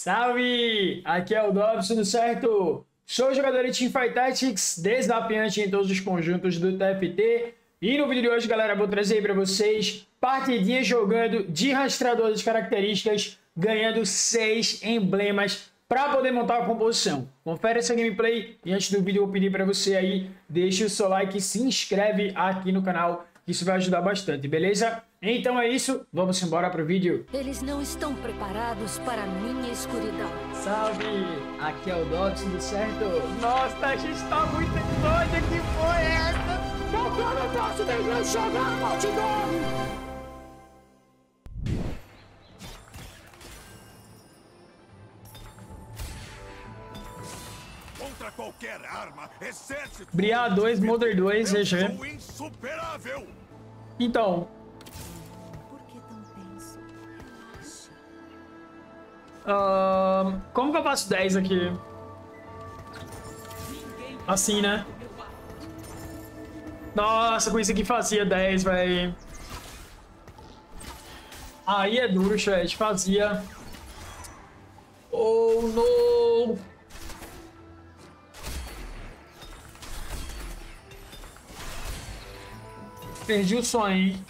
Salve! Aqui é o Dobson, tudo certo? Sou jogador de Teamfight Tactics, desafiante em todos os conjuntos do TFT. E no vídeo de hoje, galera, vou trazer para vocês partidinha jogando de rastreador de características, ganhando seis emblemas para poder montar a composição. Confere essa gameplay e antes do vídeo eu vou pedir para você aí, deixe o seu like se inscreve aqui no canal, isso vai ajudar bastante, beleza? Então é isso, vamos embora pro vídeo. Eles não estão preparados para a minha escuridão. Salve! Aqui é o Dobson, tudo certo? Nossa, a gente tá muito doida, que foi essa? Porque eu não posso deixar jogar, multidão! Contra qualquer arma, exército... Briar 2, Mother 2, Eu GG. sou insuperável! Então, Por que tão tenso? Relaxe. ahn, como que eu faço 10 aqui? Assim, né? Nossa, com isso aqui fazia 10, velho. Aí é duro, chat. Fazia. Oh, não! Perdi o sonho, hein?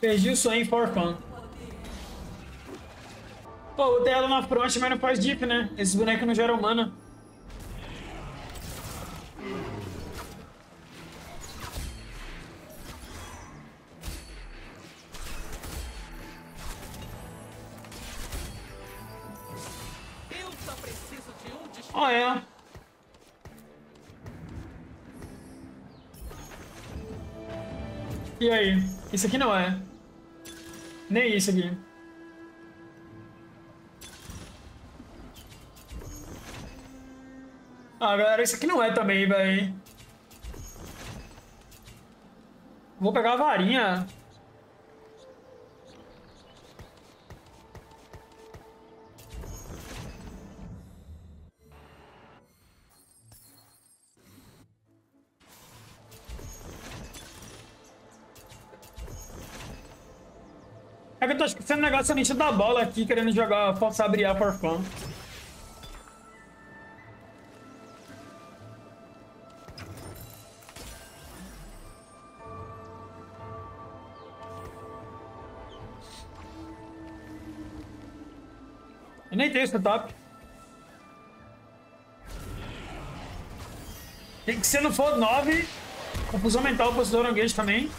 Perdi o sonho for fun. Pô, o ela na front, mas não faz diff, né? Esses bonecos não geram mana. Ah, é. E aí? Isso aqui não é. Nem isso aqui. Ah, galera, isso aqui não é também, velho. Vou pegar a varinha. É que eu tô esquecendo o negócio da bola aqui, querendo jogar, forçar a for fun. Eu nem tenho setup. Tem que ser no for 9. Confusão mental, possuidor engage também.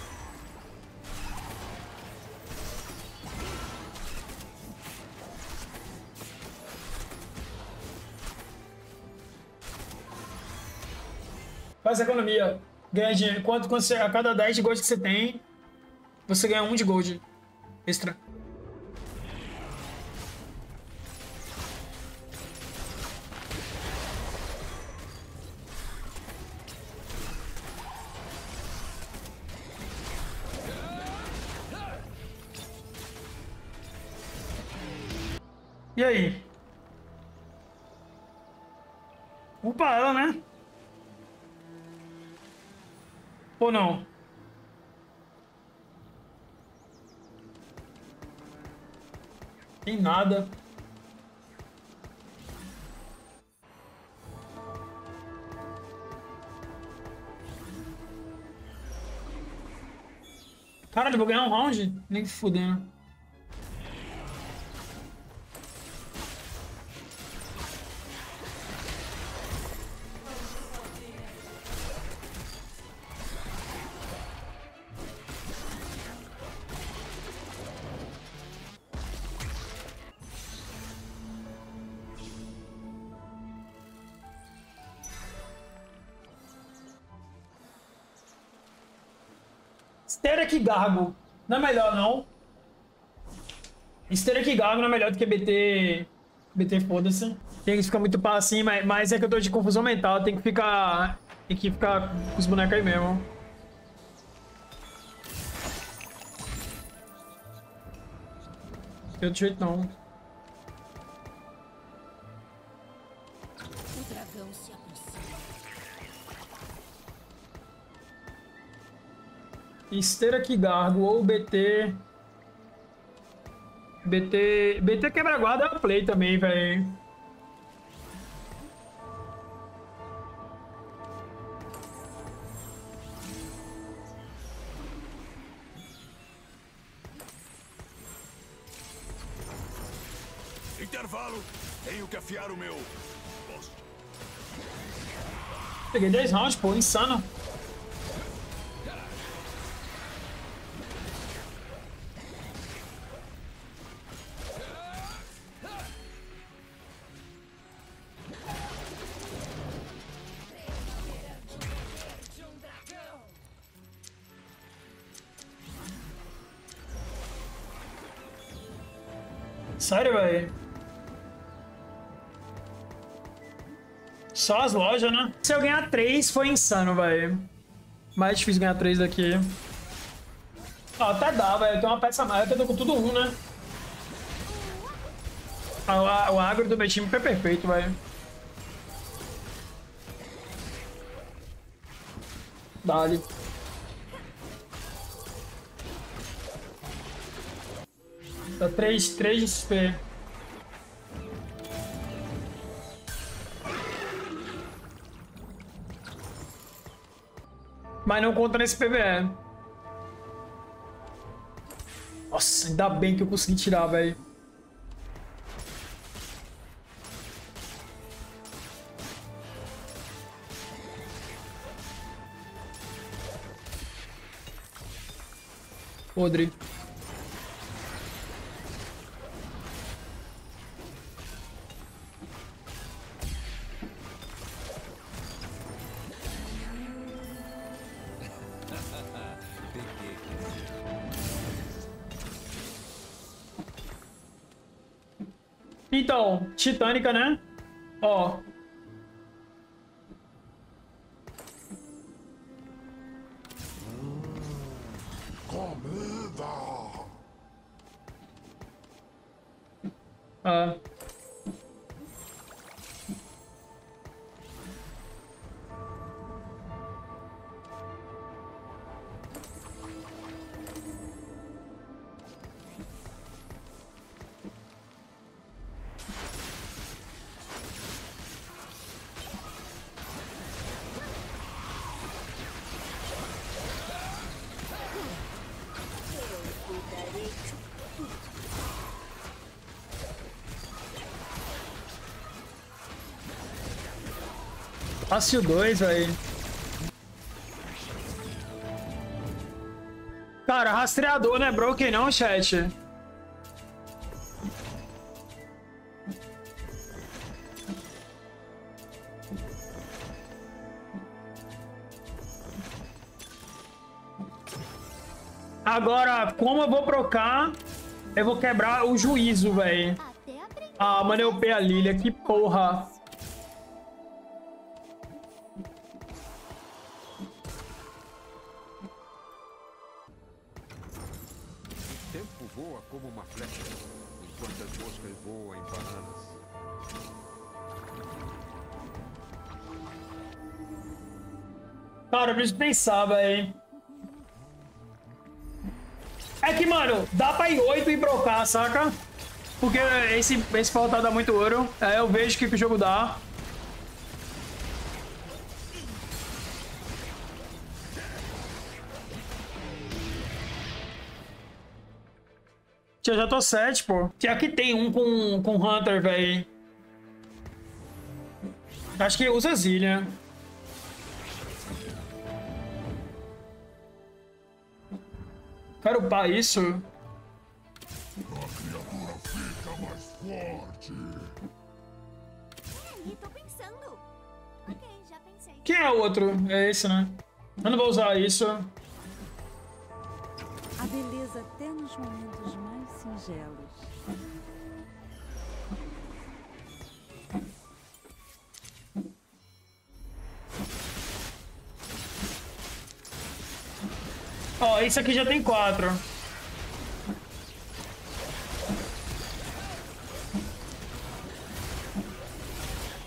Faz economia. Ganha dinheiro. Quanto, quando você, a cada 10 de gold que você tem, você ganha 1 de gold extra. Não? Tem nada. Caralho, vou ganhar um round? Nem fudendo. Gargo. Não é melhor, não. Sterek Gargo não é melhor do que BT... BT foda-se. Tem que ficar muito pá assim, mas, mas é que eu tô de confusão mental. Tem que ficar... Tem que ficar com os bonecos aí mesmo. Eu de jeito não. Esteira que gargo ou BT. BT. BT quebra-guarda é uma play também, velho. Intervalo. Tenho que afiar o meu. poste. Peguei 10 rounds, pô, insano. Sério, velho? Só as lojas, né? Se eu ganhar 3, foi insano, velho. Mais difícil ganhar 3 daqui. Ó, até dá, velho. Tem uma peça mais. Eu tô com tudo 1, um, né? Ah, O, o agro do meu time foi perfeito, velho. Dá-lhe. Dá 3, 3 de XP. Mas não conta nesse PVE. Nossa, ainda bem que eu consegui tirar, velho. Podre. Titânica, né? Ó. Fácil 2, velho. Cara, rastreador não é broken não, chat. Agora, como eu vou trocar, eu vou quebrar o juízo, velho. Ah, mano, eu upei a Lilia, que porra. Cara, eu preciso pensar, velho. É que, mano, dá pra ir 8 e brocar, saca? Porque esse, esse portal dá muito ouro. É, eu vejo o que, que o jogo dá. Tia, já tô 7, pô. Que aqui tem um com, com Hunter, velho. Acho que usa Zillion. Quero upar isso. A criatura fica mais forte. Aí, tô pensando. Ok, já pensei. Quem é o outro? É esse, né? Eu não vou usar isso. A beleza até nos momentos mais singelos. Ó, esse aqui já tem quatro.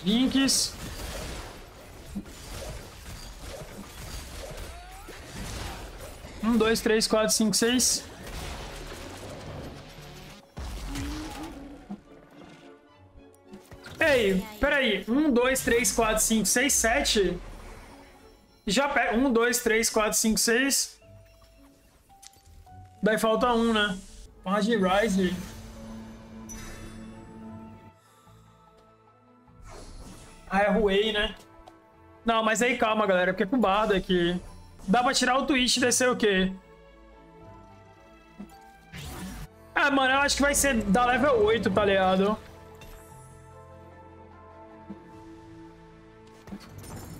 Links. Um, dois, três, quatro, cinco, seis. Ei, peraí. Um, dois, três, quatro, cinco, seis, sete. Já pega. Um, dois, três, quatro, cinco, seis. Daí falta um, né? Page Rise. Ah, é Huey, né? Não, mas aí calma, galera, porque com o bardo aqui. Dá pra tirar o twist e descer o quê? Ah, mano, eu acho que vai ser da level 8, tá ligado?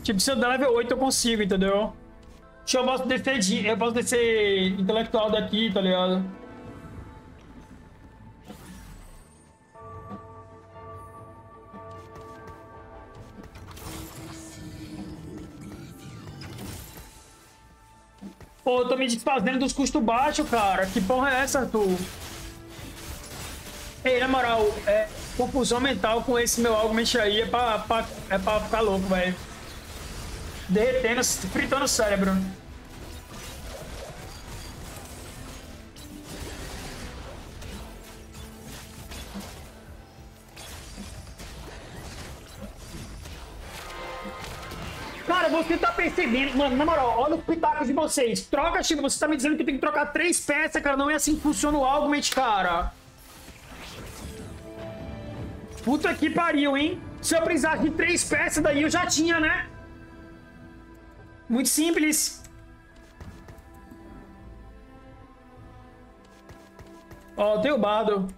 Tipo, se eu der level 8 eu consigo, entendeu? Eu posso descer, de, eu posso descer intelectual daqui, tá ligado? Pô, eu tô me desfazendo dos custos baixos, cara. Que porra é essa, Arthur? Ei, na moral, é, confusão mental com esse meu argument aí é pra, pra, é pra ficar louco, velho. Derretendo, fritando o cérebro. Cara, você tá percebendo, mano, na moral, olha os pitacos de vocês. Troca, Chico, você tá me dizendo que eu tenho que trocar três peças, cara. Não é assim que funciona o argument, cara. Puta que pariu, hein? Se eu precisasse de três peças daí, eu já tinha, né? Muito simples. Ó, tem o bardo.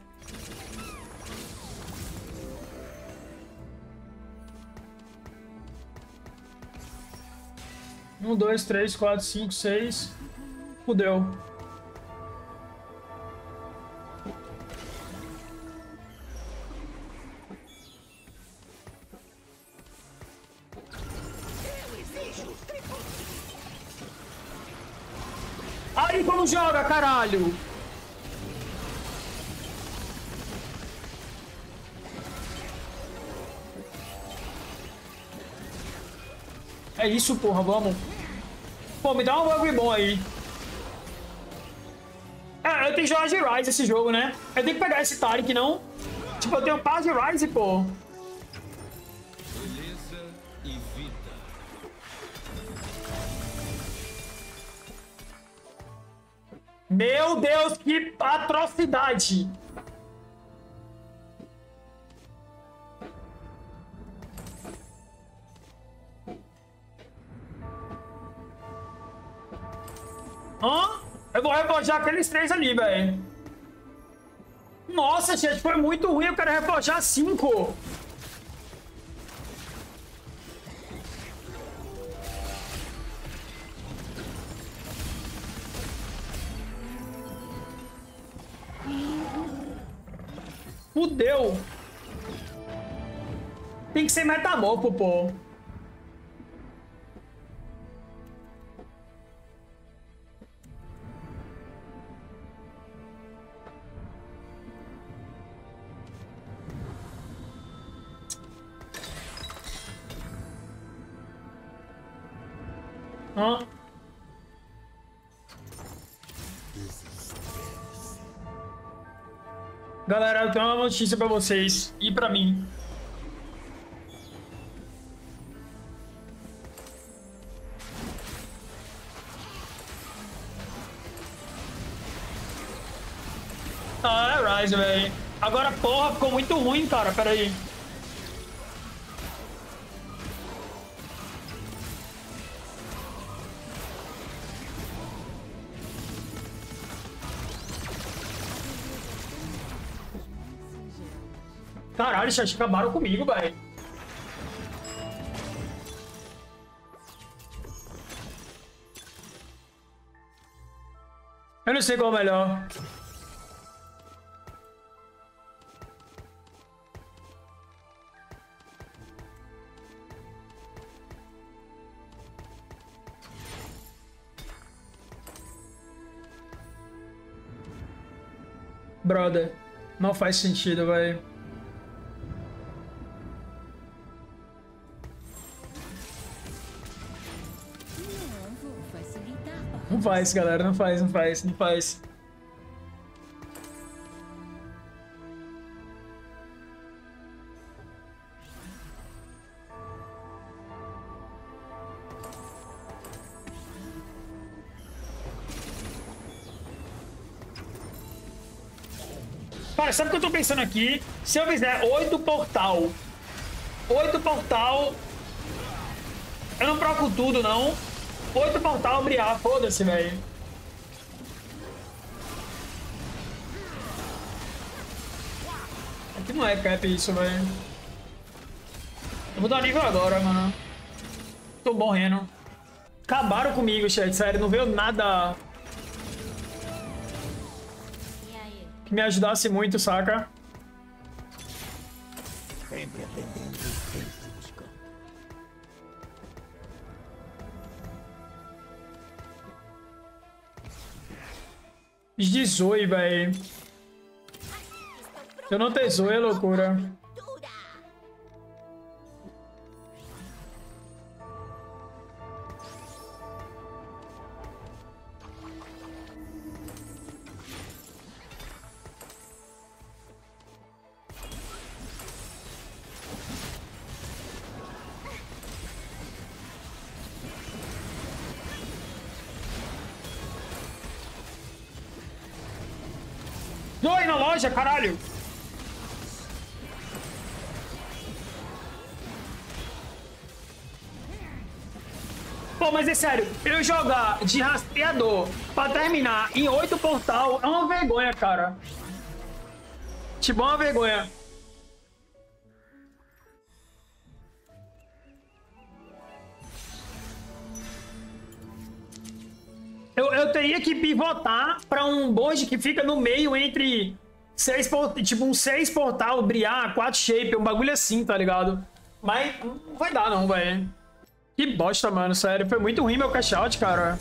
Um, dois, três, quatro, cinco, seis. Fudeu. Joga, caralho! É isso, porra, vamos. Pô, me dá um bagulho bom aí. É, eu tenho que jogar de Rise esse jogo, né? Eu tenho que pegar esse Tarek, não? Tipo, eu tenho paz de Rise, pô. Meu Deus, que atrocidade! Hã? Eu vou reforjar aqueles três ali, velho. Nossa, gente, foi muito ruim. Eu quero reforjar cinco. Fudeu. Tem que ser metamorfo, pô. Hã? Galera, eu tenho uma notícia pra vocês e pra mim. Ah, é Rise, velho. Agora, porra, ficou muito ruim, cara. Pera aí. Caralho, chat, acabaram comigo, velho. Eu não sei qual é o melhor. Brother, não faz sentido, velho. Faz, galera. Não faz, não faz, não faz. Cara, sabe o que eu tô pensando aqui? Se eu fizer oito portal, oito portal, eu não proco tudo, não. Oito portal, briar, foda-se, velho. Aqui não é cap isso, velho. Eu vou dar nível agora, mano. Tô morrendo. Acabaram comigo, chat, sério. Não veio nada que me ajudasse muito, saca? Fiz de Zoe, véi. Se eu não ter Zoe, é loucura. Zoe na loja, caralho! Pô, mas é sério, eu jogar de rastreador pra terminar em oito portal é uma vergonha, cara. Tipo, é uma vergonha. Teria que pivotar pra um bonde que fica no meio entre seis tipo um seis portal, briar, quatro shape, um bagulho assim, tá ligado? Mas não vai dar não, velho. Que bosta, mano, sério. Foi muito ruim meu cash out, cara.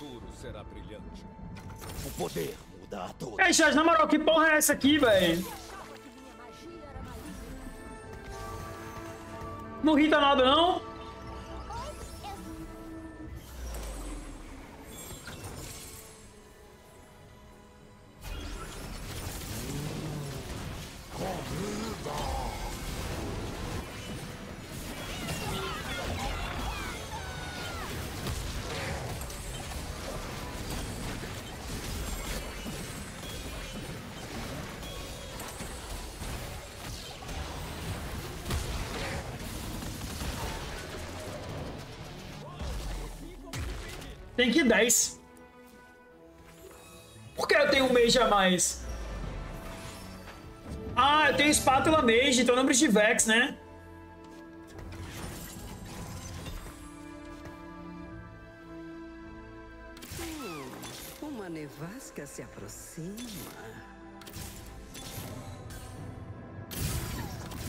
Futuro será brilhante. O poder muda a todos. Ei, chat, na moral, que porra é essa aqui, velho? Não irrita nada, não? Tem que 10. Por que eu tenho um mage a mais? Ah, eu tenho espátula mage, então eu não preciso de Vex, né? Uma nevasca se aproxima.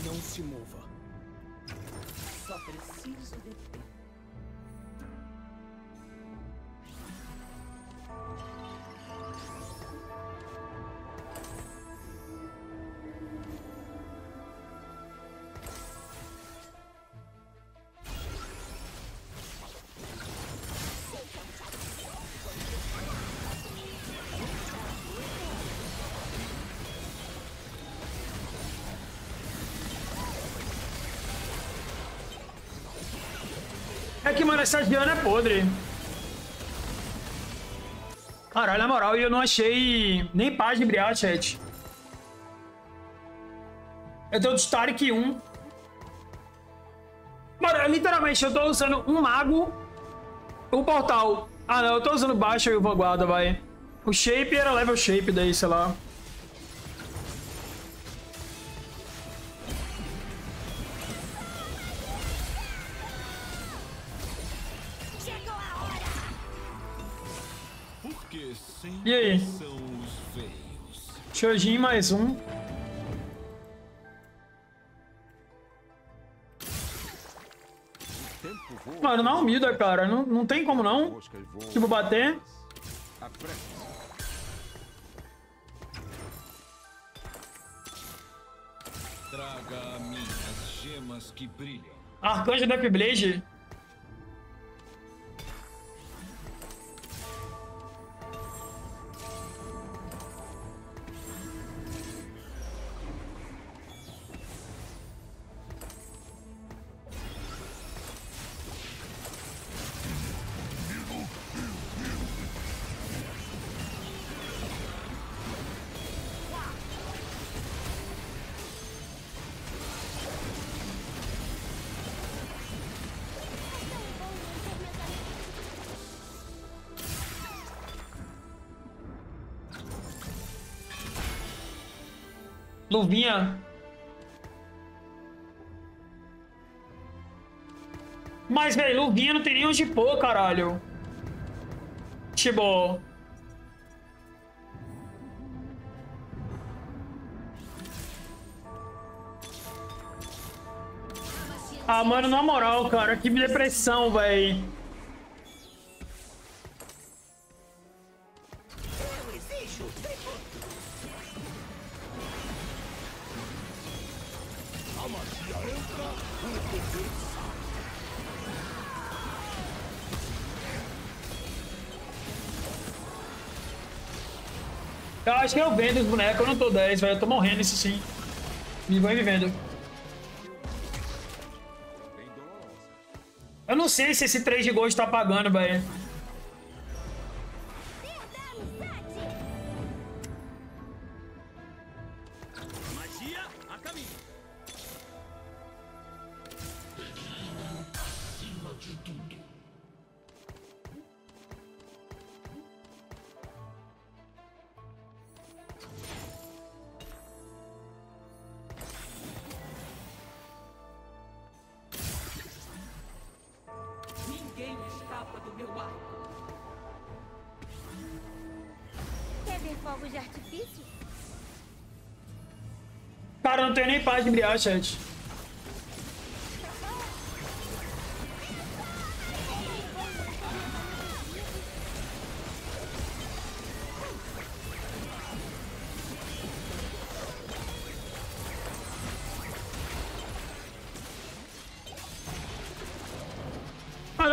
Não se mova. Só preciso de tempo. É que, mano, essa Diana é podre. Caralho, na moral, eu não achei nem paz de briar, chat. Eu tenho de Starik 1. Mano, literalmente, eu tô usando um mago, o portal. Ah, não, eu tô usando baixo e o vanguarda, vai. O shape era level shape daí, sei lá. E aí? Shojin mais um. Mano, na como humilda, uma cara. Não, não tem como não. Tipo, bater. Traga a mim as gemas que brilham. Arcanjo Death Luvinha. Mas, velho, Luvinha não tem nem onde pôr, caralho. Tipo... Ah, mano, na moral, cara, que depressão, velho. Eu acho que eu vendo os bonecos, eu não tô 10, velho. Eu tô morrendo isso sim. Me vou me vendo. Eu não sei se esse 3 de gold tá pagando, velho. Meu arco. Quer ver fogos de artifício? Cara, não tenho nem paz de brilhar, chat.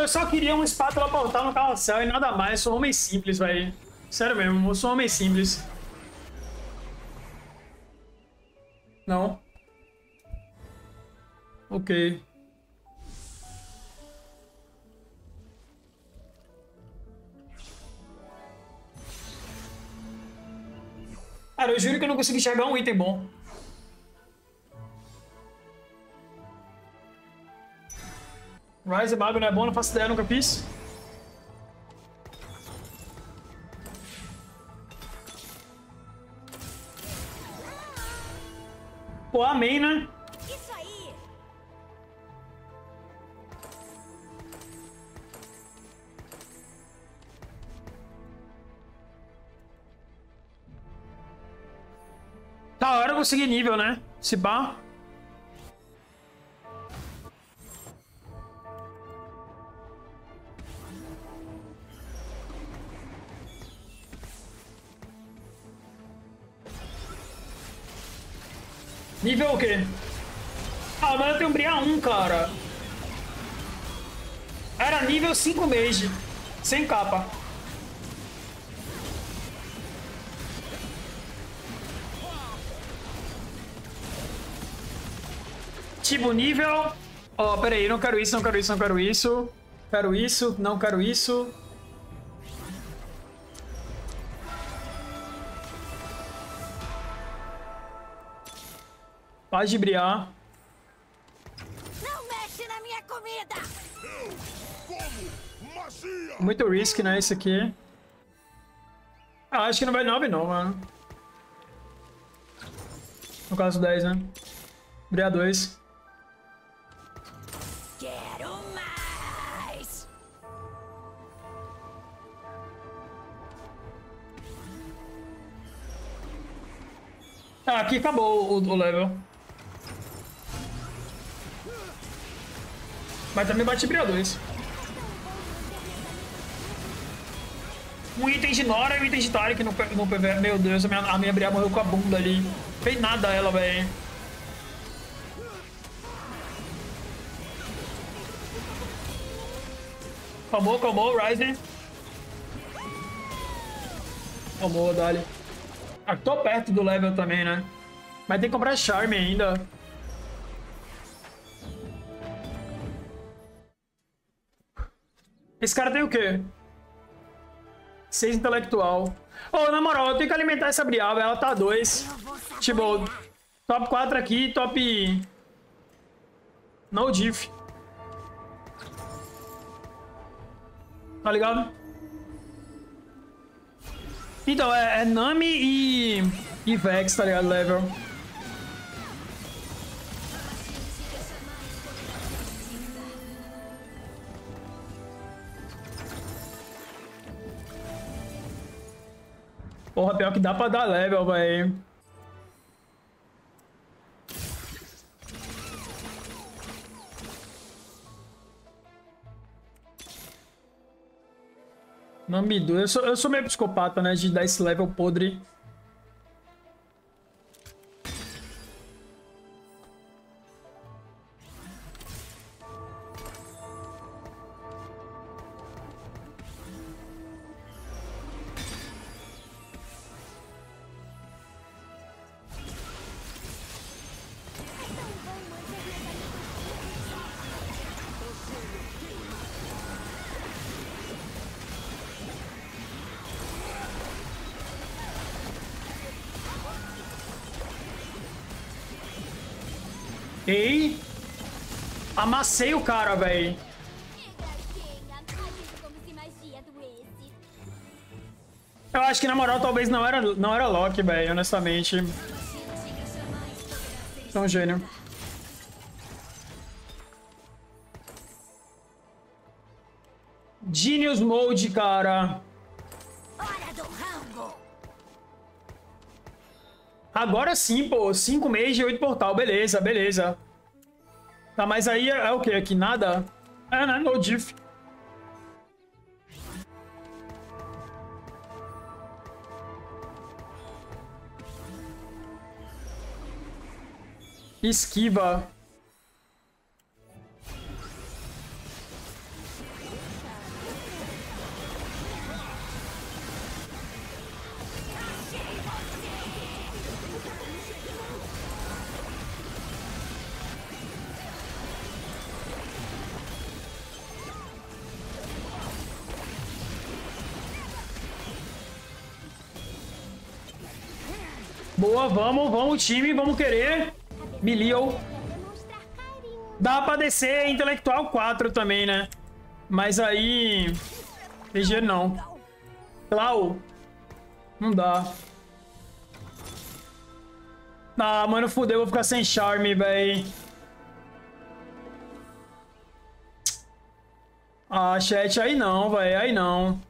Eu só queria uma espátula pra botar no carrossel e nada mais. Sou um homem simples, velho. Sério mesmo, eu sou um homem simples. Não. Ok. Cara, eu juro que eu não consegui enxergar um item bom. Rise Mago não é bom, não faço ideia, nunca fiz. Pô, amém, né? Isso aí! Da hora eu consegui nível, né? Se pá. O quê? Ah, mas eu tenho Bria 1, cara. Era nível 5 mage. Sem capa. Tipo, nível... Ó, pera aí, não quero isso, não quero isso, não quero isso. Quero isso, não quero isso. Paz de briar. Não mexe na minha comida! Muito risk, né, isso aqui. Ah, acho que não vai 9 não, mano. No caso 10, né? Briar 2. Quero mais! Ah, aqui acabou o, o level. Mas também bate briadores. Um item de Nora e um item de Tarek no, no PV. Meu Deus, a minha, a minha Bria morreu com a bunda ali. Fez nada ela, velho. Calmou, calmou, Ryzen. Calmou, Dali. Ah, tô perto do level também, né? Mas tem que comprar Charme ainda. Esse cara tem o quê? 6 intelectual. Ô, na moral, eu tenho que alimentar essa Briaba. Ela tá 2. Tipo, top 4 aqui, top... No diff. Tá ligado? Então, é, é Nami e... E Vex, tá ligado? Level. Porra, pior que dá pra dar level, velho. Não me doa. Eu sou, eu sou meio psicopata, né? De dar esse level podre. Amassei o cara, velho. Eu acho que na moral talvez não era, não era Loki, velho, honestamente. É um gênio. Genius Mode, cara. Agora sim, pô. 5 mês e 8 portal. Beleza, beleza. Tá, mas aí é, é o que aqui? Nada? É, né? No diff. Esquiva. Boa, vamos, vamos, time, vamos querer. Miliou. Dá pra descer intelectual 4 também, né? Mas aí. PG não. Clau. Não dá. Ah, mano, fudeu, vou ficar sem charme, véi. Ah, chat, aí não, véi, aí não.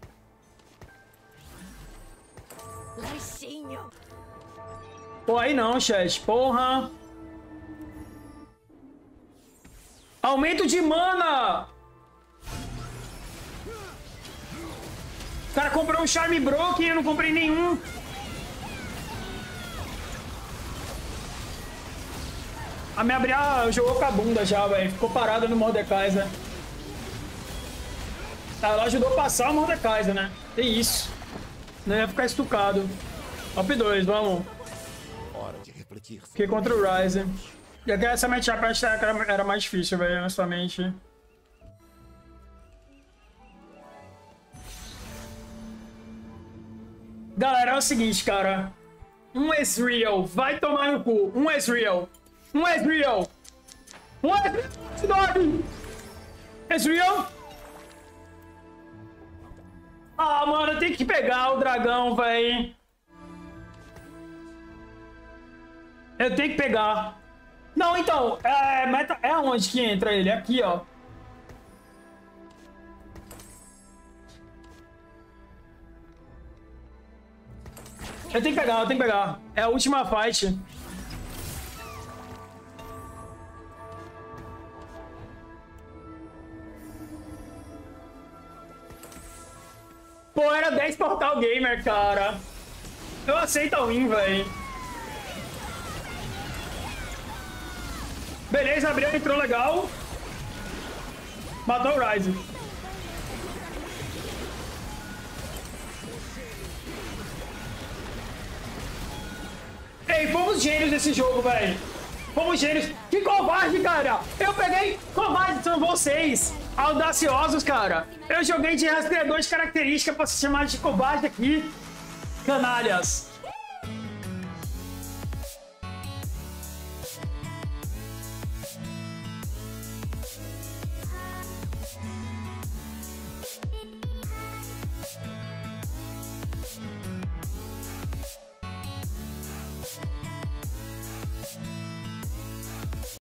Pô, aí não, chat. Porra. Aumento de mana! O cara comprou um Charme Broken e eu não comprei nenhum. A minha Bria jogou com a bunda já, velho. Ficou parada no Mordekaiser. Ela ajudou a passar o Mordekaiser, né? Tem isso. Não ia ficar estucado. Top 2, vamos. Fiquei contra o Ryzen. E aqui essa matchup era era mais difícil, velho, honestamente. Galera, é o seguinte, cara. Um Ezreal, vai tomar no cu. Um Ezreal. Um Ezreal. Um Ezreal. Ezreal. Ah, mano, tem que pegar o dragão, velho. Eu tenho que pegar. Não, então, é, meta, é onde que entra ele? Aqui, ó. Eu tenho que pegar, eu tenho que pegar. É a última fight. Pô, era 10 Portal Gamer, cara. Eu aceito a win, velho. Beleza, abriu, entrou legal. Matou o Ryze. Ei, fomos gênios desse jogo, velho. Fomos gênios. Que covarde, cara. Eu peguei... Covarde são vocês. Audaciosos, cara. Eu joguei de rastreador de característica pra se chamar de covarde aqui. Canalhas.